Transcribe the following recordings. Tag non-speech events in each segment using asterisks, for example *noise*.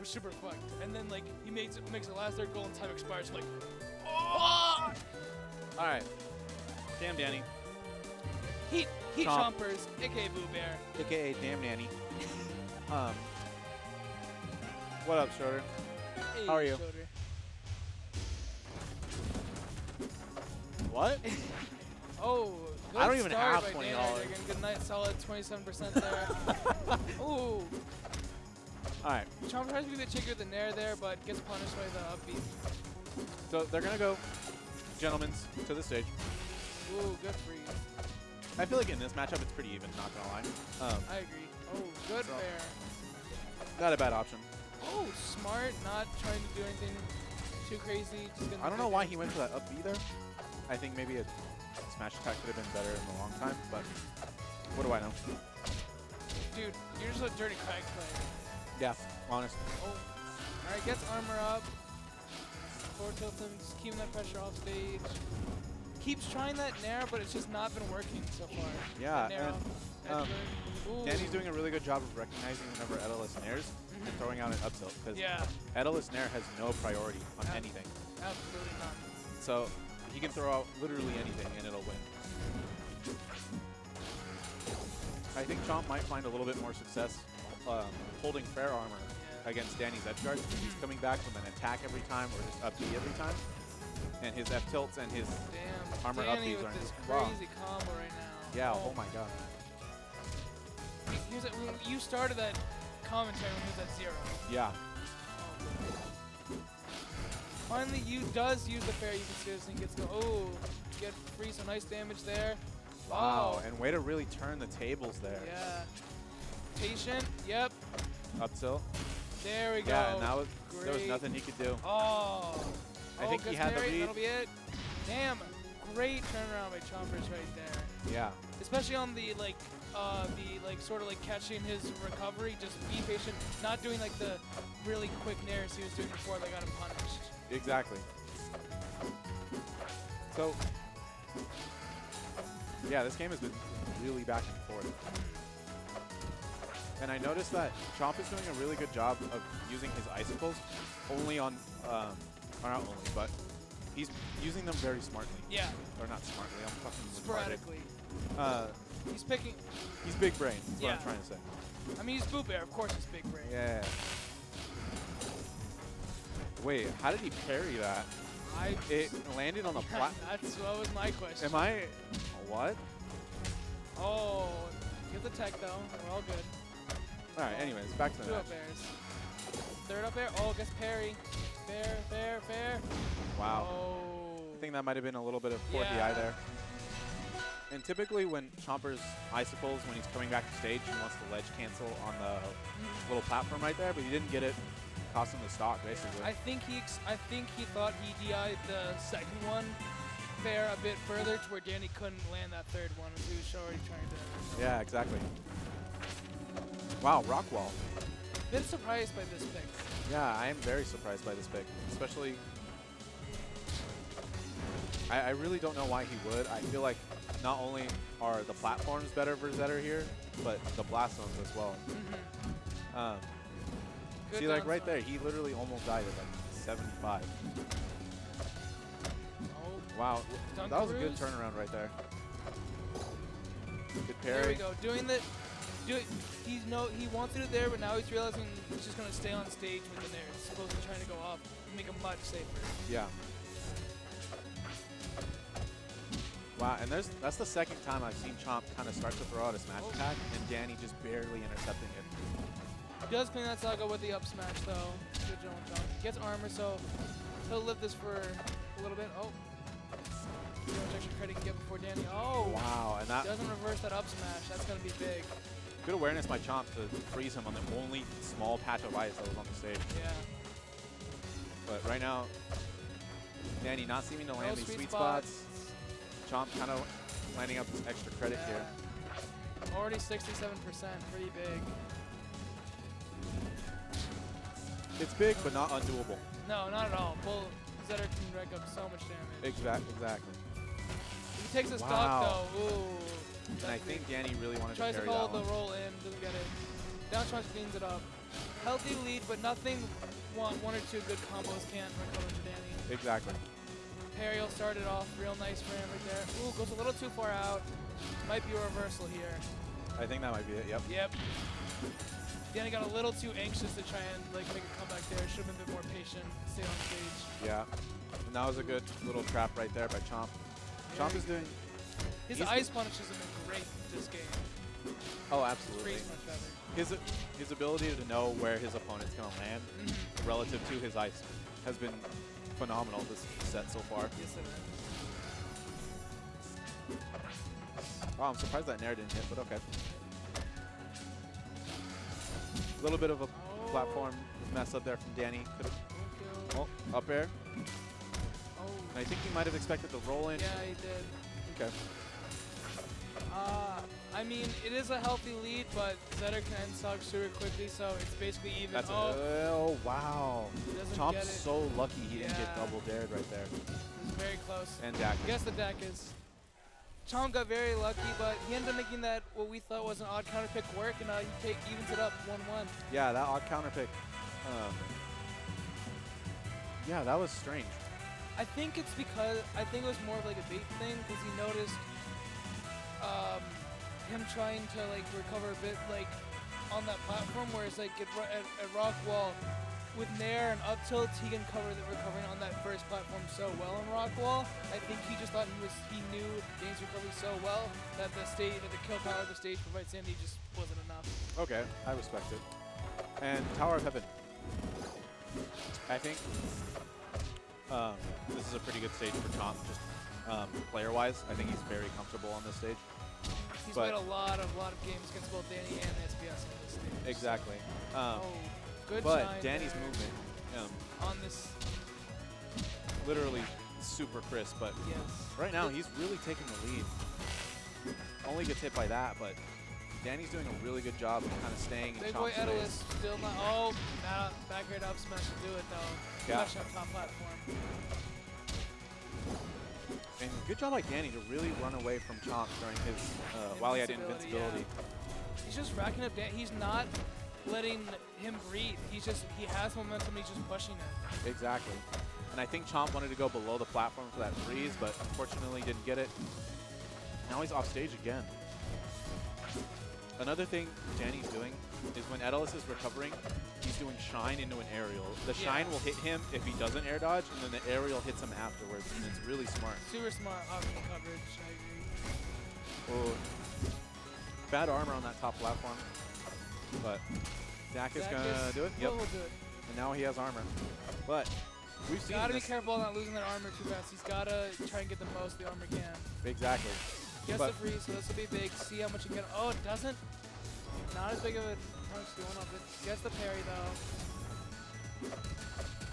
was super fucked. And then like he makes it makes the last third goal and time expires. Like, oh! All right. Dam Danny, Heat Heat Chomp. Chompers, aka Boo Bear. aka Damn Nanny. Um. What up, Schroeder? Hey, How are you? Shoulder. What? *laughs* Oh, I don't even have by $20. Good night, solid 27% there. *laughs* Ooh, All right. Chomp tries to be a bit chicker than Nair there, but gets punished by the upbeat. So they're gonna go, gentlemen's, to the stage. Ooh, good freeze. I feel like in this matchup it's pretty even. Not gonna lie. Um, I agree. Oh, good So- fair. not a bad option. Oh, smart, not trying to do anything too crazy. Just gonna I don't know why he went for that up B there. I think maybe a smash attack could have been better in the long time, but what do I know? Dude, you're just a dirty crack player. Yeah, honest. Oh, alright, gets armor up. Forward tilt him, just keeping that pressure off stage. Keeps trying that Nair, but it's just not been working so far. Yeah, and, um, Danny's doing a really good job of recognizing whenever Etalus nairs and Mhm. throwing out an up tilt because Yeah, Etalus nair has no priority on anything. absolutely not. So he can throw out literally anything and it'll win. I think Chomp might find a little bit more success um, holding fair armor against Danny's edge guard. He's coming back with an attack every time or just up B every time. And his F tilts and his Damn, Armor Danny upbeats with are this wow. crazy combo right now. yeah, oh my god. Here's a, you started that commentary when he was at zero. Yeah. Finally, you does use the fair. You can see this seriously gets go. Oh, get free some nice damage there. Wow, Oh, and way to really turn the tables there. yeah. Patient. Yep. Up tilt. There we go. Yeah, and that was, there was nothing he could do. Oh. I oh, think he had the lead. That'll be it. Damn. Great turnaround by Chompers right there. Yeah. Especially on the like, uh, the like sort of like catching his recovery. Just be patient. Not doing like the really quick nairs he was doing before they got him punished. Exactly. So, yeah, this game has been really back and forth. And I noticed that Chomp is doing a really good job of using his icicles only on, um, or not only, but he's using them very smartly. Yeah. Or not smartly, I'm fucking. Sporadically. Uh, He's picking. he's big brain, what Yeah. I'm trying to say. I mean, he's Boo Bear. Of course, he's big brain. Yeah. Wait, how did he parry that? I. It landed on the *laughs* plat. That's what was my question. Am I? What? Oh, get the tech though. We're all good. All right. Anyways, back to the Two match. up airs. Third up air. Oh, gets parry. Fair, fair, fair. Wow. Oh. I think that might have been a little bit of poor Yeah. DI there. And typically when Chomper's icicles, when he's coming back to stage, he wants to ledge cancel on the mm-hmm. little platform right there, but he didn't get it. Cost him the stock, basically. I think he. I think he thought he DI'd the second one fair a bit further to where Danny couldn't land that third one. He was already trying to. yeah, exactly. Wow, Rockwall. Been surprised by this pick. Yeah, I am very surprised by this pick, especially. I, I really don't know why he would. I feel like not only are the platforms better for Zetter here, but the blast zones as well. Mm-hmm. Um, see, like right there, he literally almost died at like 75. Oh, Wow, Dunkaroos. that was a good turnaround right there. Good There we go. Doing the, do it. He's no. He wanted it there, but now he's realizing he's just gonna stay on stage with the nair. He's supposed to trying to go up, and make him much safer. Yeah. Wow, and there's that's the second time I've seen Chomp kind of start to throw out a smash Oh. attack, and Danny just barely intercepting it. He does clean that saga with the up smash though. Good job, John. Gets armor, so he'll live this for a little bit. Oh. How much extra credit he can get before Danny. Oh. Wow, and that Doesn't reverse that up smash. That's gonna be big. Good awareness by Chomp to freeze him on the only small patch of ice that was on the stage. Yeah. But right now, Danny not seeming to land No these sweet, sweet spots. spots. Chomp kind of landing up this extra credit here. Already 67%. Pretty big. It's big, but not undoable. No, not at all. Bull Zetter can rack up so much damage. Exact, exactly. He takes a Wow. stock though. Ooh. And I think Danny really wanted Tries to to carry follow that the roll in, doesn't get it. Down smash cleans it up. healthy lead, but nothing one, one or two good combos can't recover for Danny. Exactly. Perry started off real nice for him right there. Ooh, goes a little too far out. Might be a reversal here. I think that might be it. Yep. Yep. Danny got a little too anxious to try and like make a comeback there. Should have been a bit more patient, stay on stage. Yeah. And that was a good little trap right there by Chomp. Chomp is doing. His he's ice punishes have been great this game. Oh, absolutely. Much. His his ability to know where his opponent's gonna land Mhm. relative to his ice has been phenomenal this set so far. Yes, it is. Wow, I'm surprised that Nair didn't hit, but okay. A little bit of a Oh. platform mess up there from Danny. Could've- Oh, up air. Oh. And I think he might have expected the roll in. Yeah, he did. Okay. Uh, I mean, it is a healthy lead, but Zetter can end stock super quickly, so it's basically even. That's oh, oh wow. Chomp's so lucky he didn't get double dared right there. It's very close. And Dak. I guess the deck is. Chomp got very lucky, but he ended up making that what we thought was an odd counter pick work, and uh, he take, evens it up 1-1. Yeah, that odd counter pick. Um, yeah, that was strange. I think it's because I think it was more of like a bait thing because he noticed um, him trying to like recover a bit like on that platform, whereas like at, at, at rock wall with nair and up tilt, he can cover the recovering on that first platform so well in rock wall. I think he just thought he was he knew Dane's recovery so well that the state that the kill power of the stage provides Sandy just wasn't enough. Okay, I respect it. And Tower of Heaven. I think um, this is a pretty good stage for Chomp, just um, player-wise. I think he's very comfortable on this stage. He's But- played a lot of lot of games against both Danny and SBS on this stage. Exactly. Um, Oh, good but Danny's there movement, um, on this. literally super crisp. But Yes. right now, he's really taking the lead. Only gets hit by that, but Danny's doing a really good job of kind of staying in Big boy Chomp's space. Still not. Oh, back air up smash to do it though. Yeah. Smash on top platform. And good job by Danny to really run away from Chomp during his, uh, while he had Invincibility, invincibility. He's just racking up. Dan- he's not letting him breathe. He's just he has momentum. He's just pushing it. Exactly. And I think Chomp wanted to go below the platform for that freeze, but unfortunately didn't get it. Now he's off stage again. Another thing Danny's doing is when Etalus is recovering, he's doing shine into an aerial. The Yeah. shine will hit him if he doesn't air dodge, and then the aerial hits him afterwards, and it's really smart. Super smart optimal coverage. I agree. Oh, bad armor on that top platform, but Dak is gonna do it. Yep, will do it. and now he has armor. But we've seen Gotta be careful not losing that armor too fast. He's gotta try and get the most the armor can. exactly. Gets But- the freeze, so this will be big. See how much you can get. Oh, it doesn't. Not as big of a punch of it. Gets the parry though.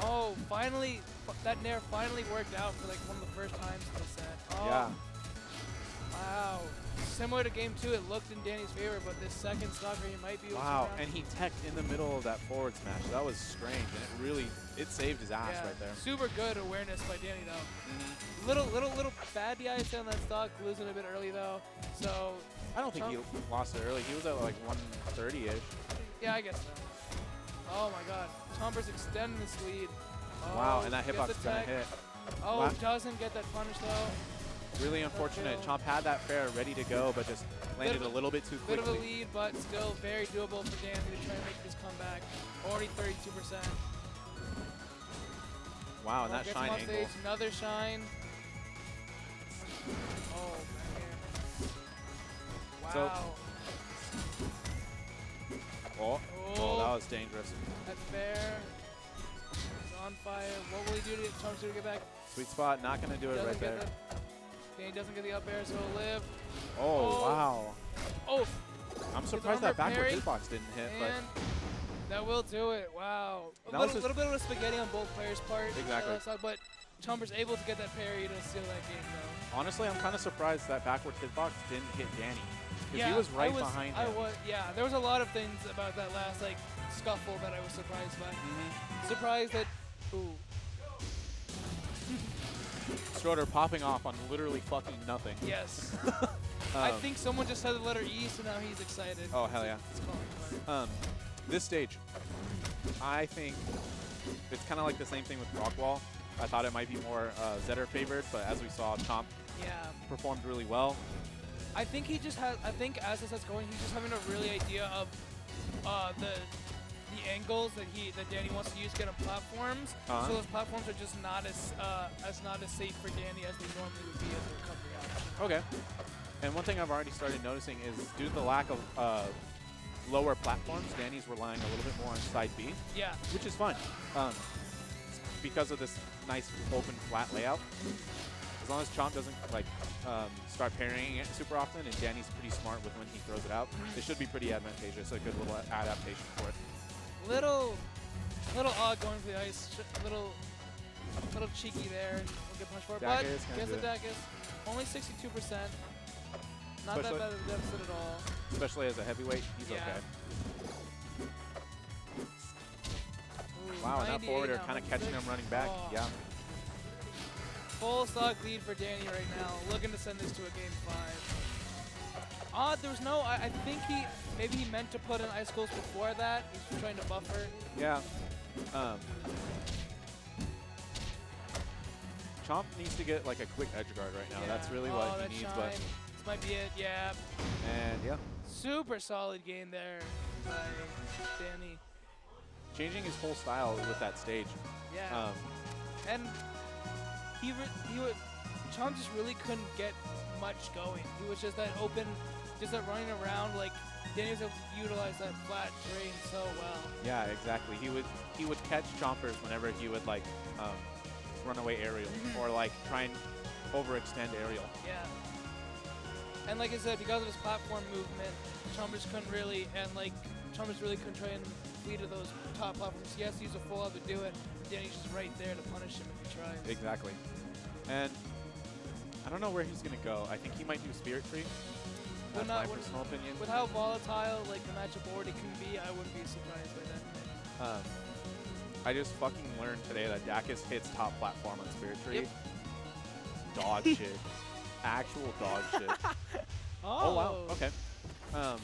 Oh, finally, that nair finally worked out for like one of the first times in the set. Oh, Yeah. Wow. Similar to game two, it looked in Danny's favor, but this second stalker, he might be Wow, and he teched in the middle of that forward smash. That was strange, and it really it saved his ass yeah, right there. Super good awareness by Danny though. Mhm. Little, little, little bad DIS on that stock, losing a bit early though. So, I don't think he lost it early. He was at like 130-ish. yeah, I guess so. Oh my god. Chomper's extending this lead. wow, Oh, and that hitbox gonna hit. Oh, Wow. doesn't get that punish though. Really unfortunate. Chomp had that fair ready to go, but just landed a little bit too quickly. Bit of a lead, but still very doable for Danny to try and make this comeback. Already 32%. Wow, and Oh, that shine angle. stage, another shine. Oh, man. Wow. So- Oh, oh, that was dangerous. That's fair. He's on fire. What will he do to get Chomps to get back? Sweet spot, not gonna do it right there. the- Danny doesn't get the up air, so he'll live. Oh, Oh. wow. Oh, I'm surprised that backward parry, hitbox didn't hit, but that will do it. Wow. A little, little bit of a spaghetti on both players' part. uh, Exactly. side, but Chomper's able to get that parry to steal that game, though. honestly, I'm kind of surprised that backward hitbox didn't hit Danny. Because yeah, he was right was, behind I him. was, yeah, there was a lot of things about that last like scuffle that I was surprised by. Mhm. Surprised that, ooh, Schroeder popping off on literally fucking nothing. yes. *laughs* I Um, think someone just said the letter E, so now he's excited. Oh, hell yeah. It's calling for it. Um, this stage, I think it's kind of like the same thing with Rockwall. I thought it might be more uh, Zetter favored, but as we saw, Chomp Yeah. performed really well. I think he just has. I think as this is going, he's just having a really idea of uh, the the angles that he that Danny wants to use get on platforms. Uh-huh. So those platforms are just not as uh, as not as safe for Danny as they normally would be as a recovery option. Okay. And one thing I've already started noticing is due to the lack of uh, lower platforms, Danny's relying a little bit more on side B, Yeah. which is fun. Um, because of this nice open flat layout. As long as Chomp doesn't like um, start parrying it super often, and Danny's pretty smart with when he throws it out, it should be pretty advantageous. A good little adaptation for it. Little little odd going for the ice. Little little cheeky there. We'll get punished for it. But gonna the. Dacus. Only 62%. Not Especially- that bad of a deficit at all. Especially as a heavyweight, he's Yeah. okay. Ooh, Wow, and that 98 forwarder now, kind of catching him running back. Oh. Yeah. Full stock lead for Danny right now, looking to send this to a game five. Odd, there was no, I, I think he, maybe he meant to put in ice goals before that. He's trying to buffer. Yeah. Um, Chomp needs to get like a quick edge guard right now. That's really oh, what that he needs. shine. But This might be it, yeah. and yeah, Super solid game there by Danny. changing his whole style with that stage. Yeah. Um, and he, he would, Chomp just really couldn't get much going. He was just that open, just that running around, like, Danny was able to utilize that flat terrain so well. yeah, exactly. He would he would catch chompers whenever he would like um, run away aerial Mhm. or like try and overextend aerial. Yeah. And like I said, because of his platform movement, chompers couldn't really, and like chompers really couldn't try and flee to those top platforms. Yes, he's a full out to do it. Danny's just right there to punish him if he tries. Exactly. And I don't know where he's gonna go. I think he might do Spirit Tree. That's not my personal opinion. With how volatile like the matchup already can be, I wouldn't be surprised by that. Um, I just fucking learned today that Dacus hits top platform on Spirit Tree. Yep. Dog *laughs* shit. Actual dog shit. *laughs* Oh, wow. Okay. Um,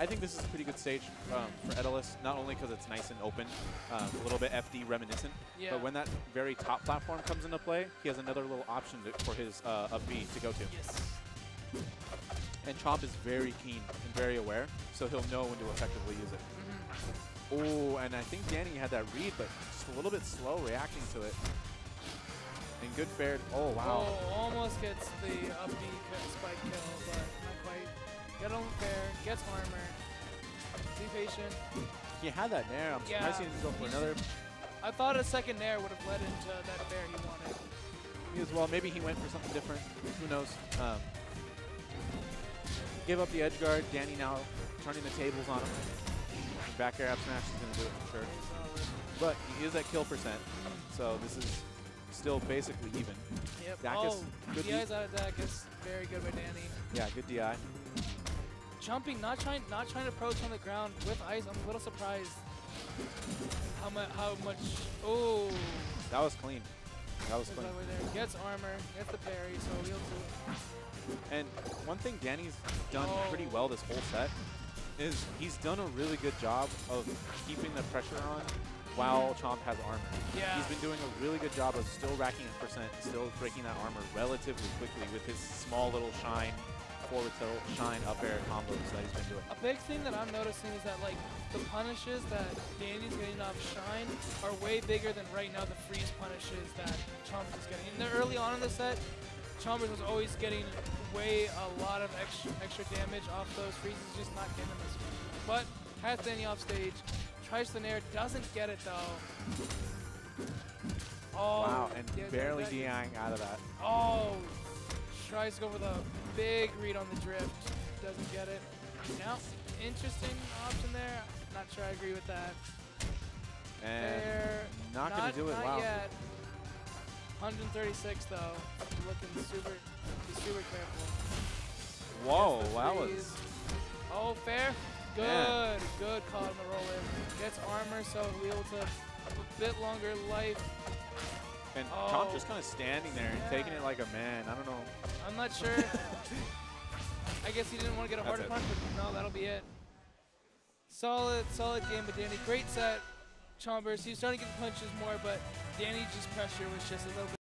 I think this is a pretty good stage um, for Etalus, not only because it's nice and open, um, a little bit FD reminiscent, Yeah. but when that very top platform comes into play, he has another little option to, for his uh, up B to go to. Yes. And Chomp is very keen and very aware, so he'll know when to effectively use it. Mhm. Oh, and I think Danny had that read, but just a little bit slow reacting to it. And good fared. Oh, wow. Oh, almost gets the up B spike kill, but not quite. Get him fair, gets armor. Be patient. He had that nair. I'm Yeah. surprised he didn't go for another. I thought a second nair would have led into that fair he wanted. Me as well. Maybe he went for something different. Who knows? Um, give up the edge guard. Danny now turning the tables on him. Back air up smash is going to do it for sure. But he is at kill percent, so this is still basically even. Yep. Dacus, oh, good DI's out of Dacus. Very good by Danny. Yeah, good DI. Jumping, not trying, not trying to approach on the ground with ice. I'm a little surprised how much, how much. Oh, That was clean. That was clean. there. Gets armor, gets the parry, so we'll do And one thing Danny's done Oh. pretty well this whole set is he's done a really good job of keeping the pressure on while Chomp has armor. Yeah. He's been doing a really good job of still racking his percent, still breaking that armor relatively quickly with his small little shine, forward tilt, shine, up air combos that he's been doing. A big thing that I'm noticing is that like the punishes that Danny's getting off Shine are way bigger than right now the freeze punishes that Chompers is getting. And early on in the set, Chompers was always getting way a lot of extra extra damage off those freezes, just not getting them as But has Danny off stage, tries the nair, doesn't get it though. Oh, wow, and yeah, barely DIing out of that. Oh, tries to go for the big read on the drift. Doesn't get it. Now, interesting option there. Not sure I agree with that. And not gonna do it, Not wow. yet. 136 though. Looking super, super careful. Whoa, that was. Oh, fair. Good, Man. good call on the roll in. Gets armor, so he'll be able to have a bit longer life. And Oh. Chomp just kind of standing there and taking it like a man. I don't know. I'm not sure. *laughs* I guess he didn't want to get a harder punch, but no, that'll be it. Solid, solid game with Danny. Great set. Chompers, he was starting to get the punches more, but Danny just pressure was just a little bit.